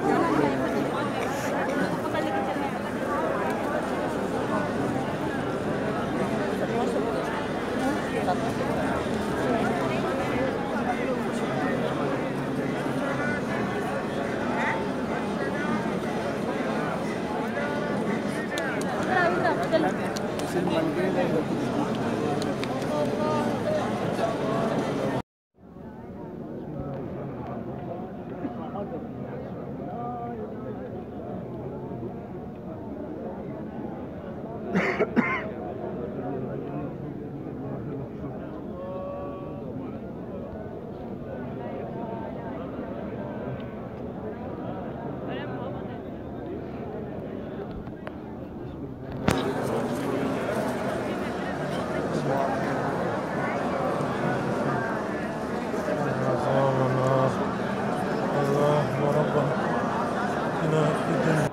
Gracias. الله الله الله ربنا إله إلا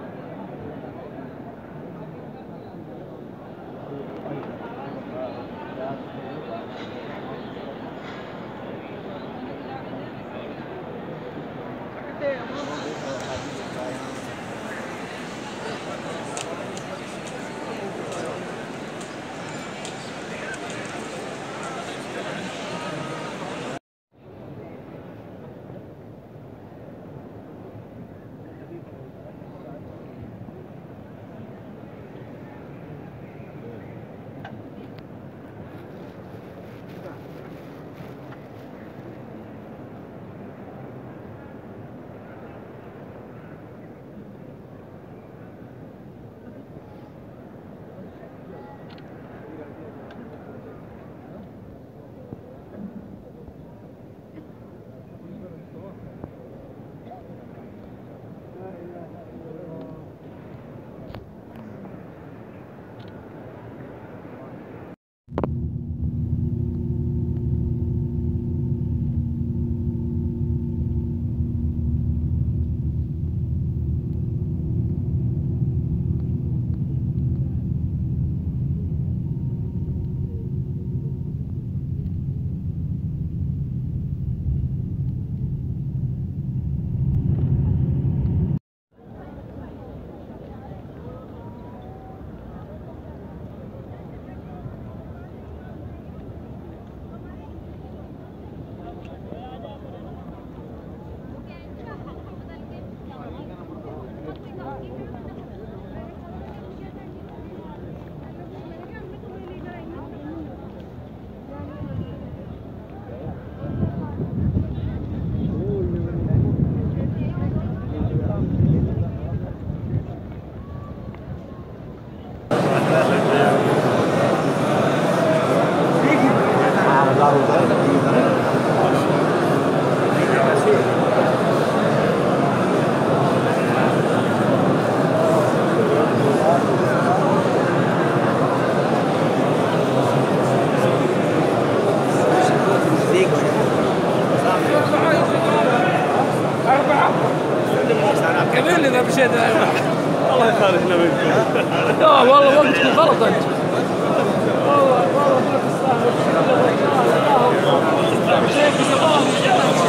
الله يخالفنا منكم لا والله وقتكم غلط انت والله والله